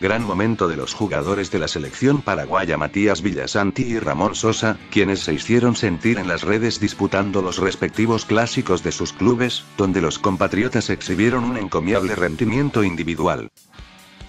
Gran momento de los jugadores de la selección paraguaya Matías Villasanti y Ramón Sosa, quienes se hicieron sentir en las redes disputando los respectivos clásicos de sus clubes, donde los compatriotas exhibieron un encomiable rendimiento individual.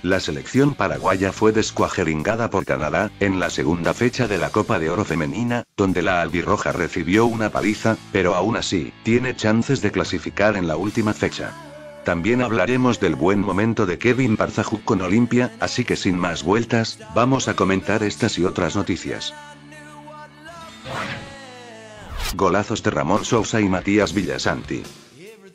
La selección paraguaya fue descuajeringada por Canadá, en la segunda fecha de la Copa de Oro Femenina, donde la albirroja recibió una paliza, pero aún así, tiene chances de clasificar en la última fecha. También hablaremos del buen momento de Kevin Barzajuk con Olimpia, así que sin más vueltas, vamos a comentar estas y otras noticias. Golazos de Ramón Sousa y Matías Villasanti.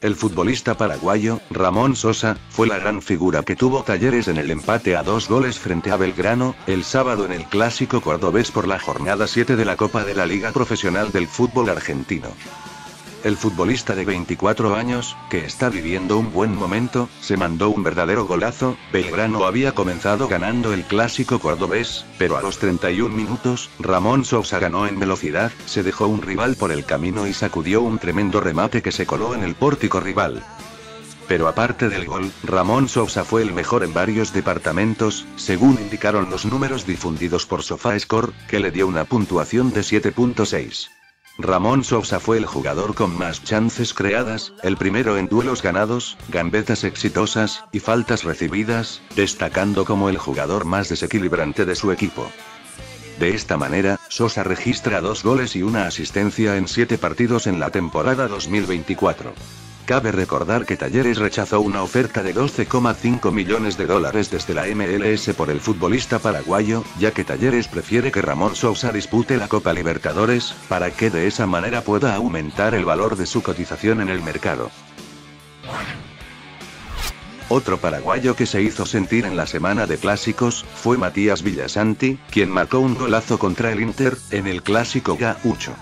El futbolista paraguayo, Ramón Sosa, fue la gran figura que tuvo talleres en el empate a dos goles frente a Belgrano, el sábado en el clásico cordobés por la jornada 7 de la Copa de la Liga Profesional del Fútbol Argentino. El futbolista de 24 años, que está viviendo un buen momento, se mandó un verdadero golazo. Belgrano había comenzado ganando el clásico cordobés, pero a los 31 minutos, Ramón Sousa ganó en velocidad, se dejó un rival por el camino y sacudió un tremendo remate que se coló en el pórtico rival. Pero aparte del gol, Ramón Sousa fue el mejor en varios departamentos, según indicaron los números difundidos por SofaScore, que le dio una puntuación de 7.6. Ramón Sousa fue el jugador con más chances creadas, el primero en duelos ganados, gambetas exitosas, y faltas recibidas, destacando como el jugador más desequilibrante de su equipo. De esta manera, Sosa registra dos goles y una asistencia en siete partidos en la temporada 2024. Cabe recordar que Talleres rechazó una oferta de 12,5 millones de dólares desde la MLS por el futbolista paraguayo, ya que Talleres prefiere que Ramón Sousa dispute la Copa Libertadores, para que de esa manera pueda aumentar el valor de su cotización en el mercado. Otro paraguayo que se hizo sentir en la semana de clásicos, fue Matías Villasanti, quien marcó un golazo contra el Inter, en el clásico gaucho.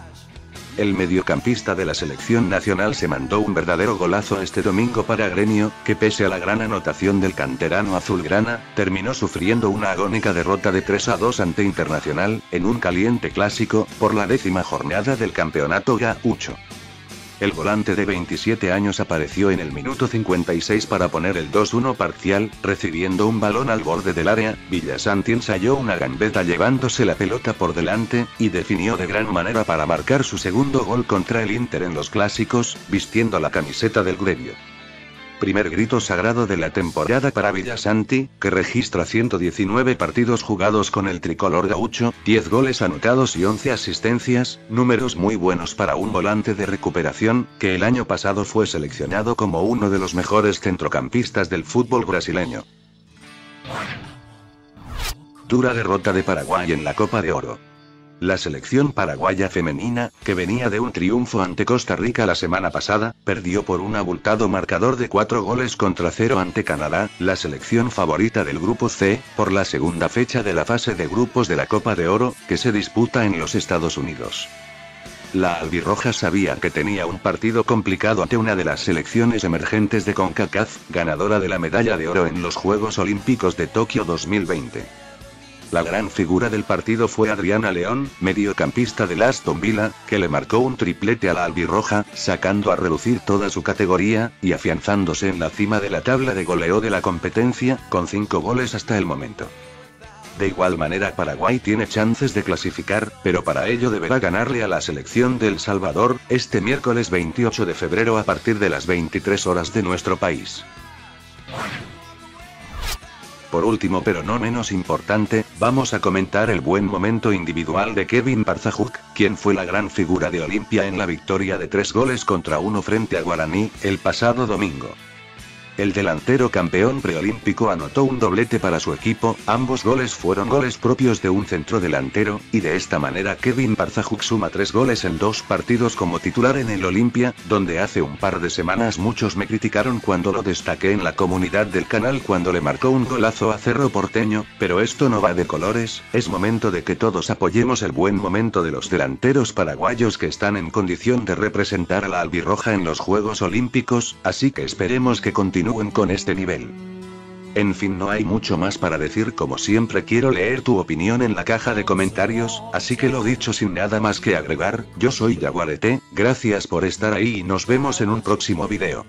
El mediocampista de la selección nacional se mandó un verdadero golazo este domingo para Gremio, que pese a la gran anotación del canterano azulgrana, terminó sufriendo una agónica derrota de 3 a 2 ante Internacional, en un caliente clásico, por la décima jornada del campeonato gaucho. El volante de 27 años apareció en el minuto 56 para poner el 2-1 parcial, recibiendo un balón al borde del área, Villasanti ensayó una gambeta llevándose la pelota por delante, y definió de gran manera para marcar su segundo gol contra el Inter en los clásicos, vistiendo la camiseta del gremio. Primer grito sagrado de la temporada para Villasanti, que registra 119 partidos jugados con el tricolor gaucho, 10 goles anotados y 11 asistencias, números muy buenos para un volante de recuperación, que el año pasado fue seleccionado como uno de los mejores centrocampistas del fútbol brasileño. Dura derrota de Paraguay en la Copa de Oro. La selección paraguaya femenina, que venía de un triunfo ante Costa Rica la semana pasada, perdió por un abultado marcador de 4 goles contra 0 ante Canadá, la selección favorita del Grupo C, por la segunda fecha de la fase de grupos de la Copa de Oro, que se disputa en los Estados Unidos. La albirroja sabía que tenía un partido complicado ante una de las selecciones emergentes de CONCACAF, ganadora de la medalla de oro en los Juegos Olímpicos de Tokio 2020. La gran figura del partido fue Adriana León, mediocampista del Aston Villa, que le marcó un triplete a la albirroja, sacando a relucir toda su categoría, y afianzándose en la cima de la tabla de goleo de la competencia, con cinco goles hasta el momento. De igual manera Paraguay tiene chances de clasificar, pero para ello deberá ganarle a la selección de El Salvador, este miércoles 28 de febrero a partir de las 23 horas de nuestro país. Por último pero no menos importante, vamos a comentar el buen momento individual de Kevin Barzajuk, quien fue la gran figura de Olimpia en la victoria de tres goles contra uno frente a Guaraní, el pasado domingo. El delantero campeón preolímpico anotó un doblete para su equipo, ambos goles fueron goles propios de un centrodelantero, y de esta manera Kevin Barzajuk suma tres goles en dos partidos como titular en el Olimpia, donde hace un par de semanas muchos me criticaron cuando lo destaqué en la comunidad del canal cuando le marcó un golazo a Cerro Porteño, pero esto no va de colores, es momento de que todos apoyemos el buen momento de los delanteros paraguayos que están en condición de representar a la albirroja en los Juegos Olímpicos, así que esperemos que con este nivel. En fin, no hay mucho más para decir, como siempre quiero leer tu opinión en la caja de comentarios, así que lo dicho sin nada más que agregar, yo soy Yaguarete, gracias por estar ahí y nos vemos en un próximo video.